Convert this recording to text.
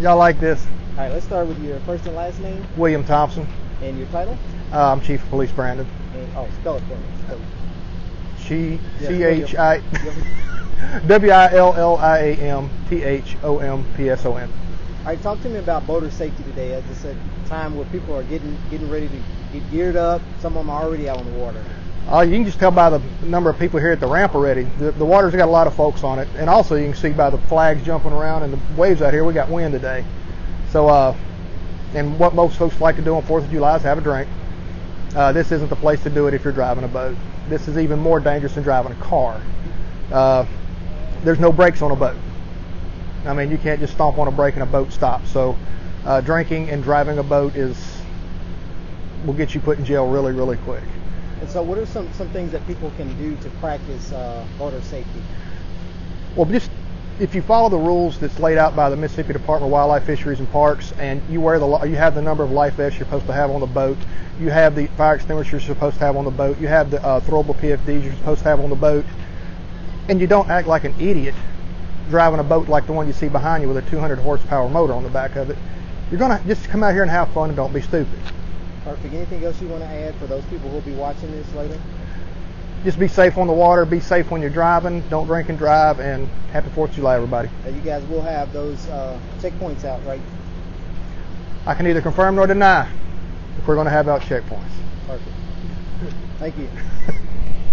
Y'all like this? All right, let's start with your first and last name William Thompson. and your title. Uh, I'm Chief of Police Brandon. And, oh, spell it for me. Spell it. She Yes, C H I. W I L L I A M T H O M P S O N. All right, talk to me about boater safety today. As it's a time where people are getting getting ready to get geared up. Some of them are already out on the water. Uh, you can just tell by the number of people here at the ramp already. The, the water's got a lot of folks on it, and also you can see by the flags jumping around and the waves out here. We got wind today, so uh, and what most folks like to do on Fourth of July is have a drink. Uh, this isn't the place to do it if you're driving a boat. This is even more dangerous than driving a car. Uh, there's no brakes on a boat. I mean, you can't just stomp on a brake and a boat stops. So, uh, drinking and driving a boat is will get you put in jail really, really quick. And so, what are some some things that people can do to practice uh, safety? Well, just if you follow the rules that's laid out by the Mississippi Department of Wildlife, Fisheries, and Parks, and you wear the you have the number of life vests you're supposed to have on the boat, you have the fire extinguisher you're supposed to have on the boat, you have the uh, throwable PFDs you're supposed to have on the boat, and you don't act like an idiot driving a boat like the one you see behind you with a 200 horsepower motor on the back of it. You're gonna just come out here and have fun and don't be stupid. Perfect. Anything else you want to add for those people who will be watching this later? Just be safe on the water. Be safe when you're driving. Don't drink and drive. And happy Fourth of July, everybody. Uh, you guys will have those uh, checkpoints out, right? I can neither confirm nor deny if we're going to have out checkpoints. Perfect. Thank you.